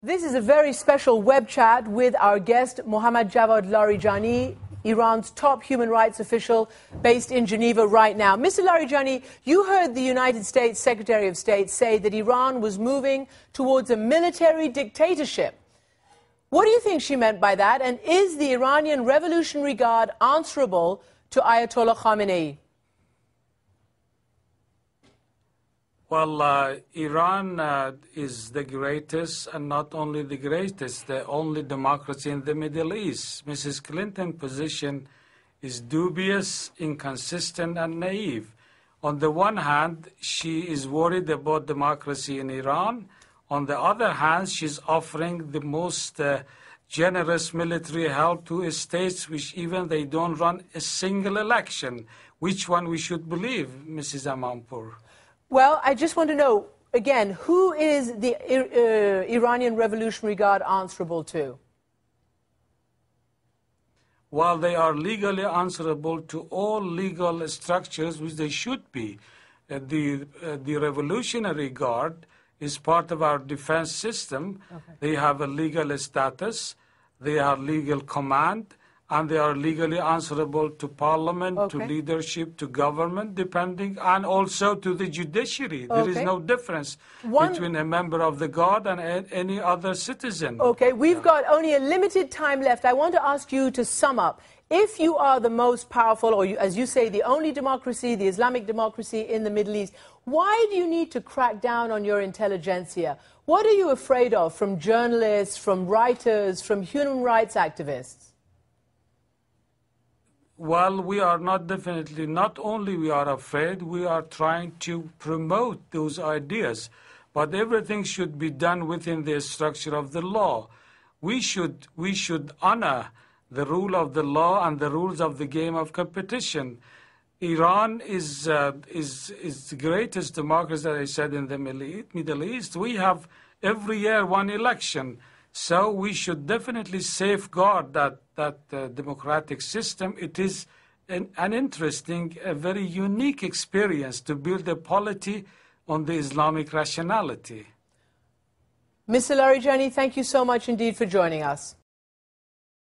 This is a very special web chat with our guest, Mohammad Javad Larijani, Iran's top human rights official based in Geneva right now. Mr. Larijani, you heard the United States Secretary of State say that Iran was moving towards a military dictatorship. What do you think she meant by that? And is the Iranian Revolutionary Guard answerable to Ayatollah Khamenei? Well, uh, Iran uh, is the greatest, and not only the greatest, the only democracy in the Middle East. Mrs. Clinton's position is dubious, inconsistent, and naive. On the one hand, she is worried about democracy in Iran. On the other hand, she's offering the most uh, generous military help to states which even they don't run a single election. Which one we should believe, Mrs. Amanpour? Well, I just want to know again who is the uh, Iranian Revolutionary Guard answerable to? While they are legally answerable to all legal structures, which they should be, uh, the, uh, the Revolutionary Guard is part of our defense system. Okay. They have a legal status, they are legal command, and they are legally answerable to parliament, okay. to leadership, to government, depending, and also to the judiciary. Okay. There is no difference One... between a member of the guard and any other citizen. Okay, we've yeah. got only a limited time left. I want to ask you to sum up. If you are the most powerful, or you, as you say, the only democracy, the Islamic democracy in the Middle East, why do you need to crack down on your intelligentsia? What are you afraid of from journalists, from writers, from human rights activists? Well, we are not definitely, not only we are afraid, we are trying to promote those ideas. But everything should be done within the structure of the law. We should, we should honor the rule of the law and the rules of the game of competition. Iran is, uh, is, is the greatest democracy, as I said, in the Middle East. We have every year one election. So we should definitely safeguard that, that uh, democratic system. It is an, an interesting, a very unique experience to build a polity on the Islamic rationality. Mr. Larijani, thank you so much indeed for joining us.